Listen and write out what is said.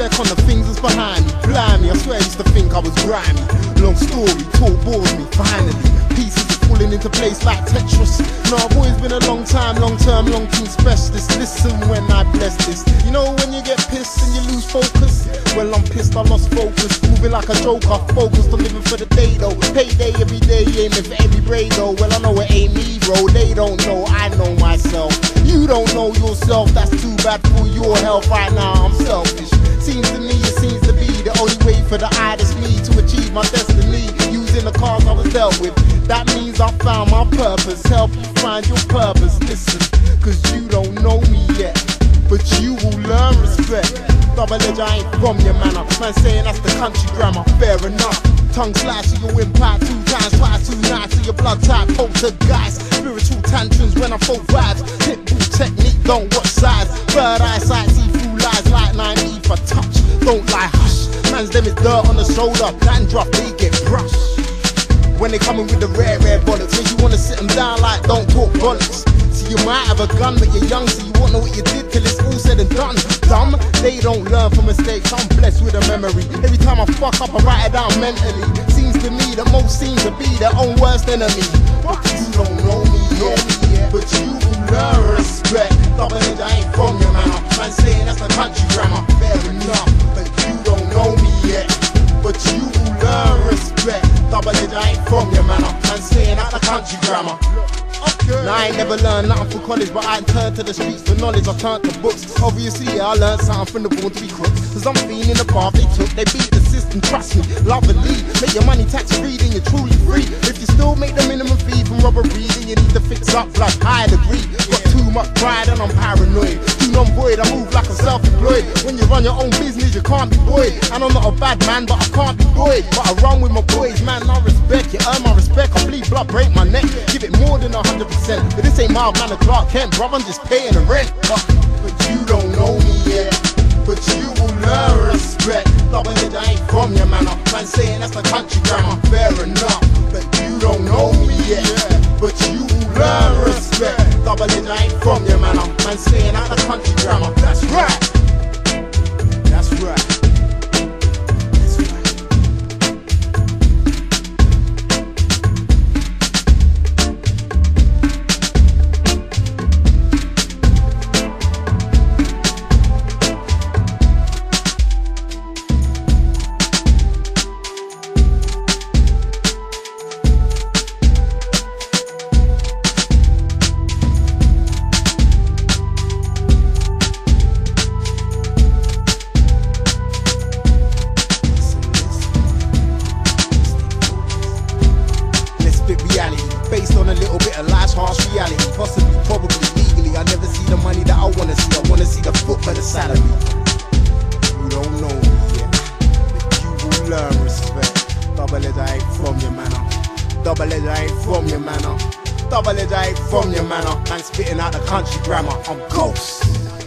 reflect on the things that's behind me. Blimey, I swear I used to think I was grimy. Long story, talk bores me. Finally, peace falling into place like Tetris. No, I've always been a long time, long term, long team specialist. Listen when I bless this. You know when you get pissed and you lose focus? Well, I'm pissed, I lost focus. Moving like a joker, focused on living for the day though. Payday every day, aiming for every braid though. Well, I know it ain't me, bro. They don't know, I know myself. You don't know yourself, that's too bad for your health right now. I'm selfish. Seems to me, it seems to be the only way for the eye that's me to achieve my destiny. Using the cards I was dealt with. I found my purpose. Help you find your purpose. Listen, cause you don't know me yet. But you will learn respect. Dubbledge, I ain't from your manner. Man saying that's the country grammar. Fair enough. Tongue slash your impact two times, twice too nice to your blood type. Poltergeist, spiritual tantrums when I fold vibes. Pitbull technique, don't watch size. Bird eyesight, see through lies like 90 for touch. Don't lie, hush. Man's them is dirt on the shoulder. Dandruff, they get brushed. When they coming with the rare, rare bullets, make you wanna sit them down like don't talk bullets. See, you might have a gun, but you're young, so you won't know what you did till it's all said and done. Dumb, they don't learn from mistakes. I'm blessed with a memory. Every time I fuck up, I write it down mentally. Seems to me that most seem to be their own worst enemy. But you don't grammar. Now I ain't never learned nothing for college, but I turned to the streets for knowledge. I turned to books. Obviously, I learned something from the born to be crooks. Cause I'm feeling the path they took. They beat the system, trust me. Love and lead. Make your money tax free, then you're truly free. If you still make the minimum fee from robbery, then you need to fix up like high degree. Got too much pride and I'm paranoid. Too non-void, I move like I'm self-employed. When you run your own business, you can't be boy. And I'm not a bad man, but I can't be boy. But I run with my boys, man. I respect you, earn my respect. I bleed blood, break my neck. Give it more than a hundred percent. But this ain't my man of Clark Kent, bro. I'm just paying the rent. But, but you don't know me yet. But you will learn respect. Double I ain't from your. Man saying that's the Dubbledge, I ain't from your manner. Man saying out the country grammar. That's right. Dubbledge, I ain't from your manner. Dubbledge, I ain't from your manner. Dubbledge, I ain't from your manner. Man spitting out the country grammar. I'm good.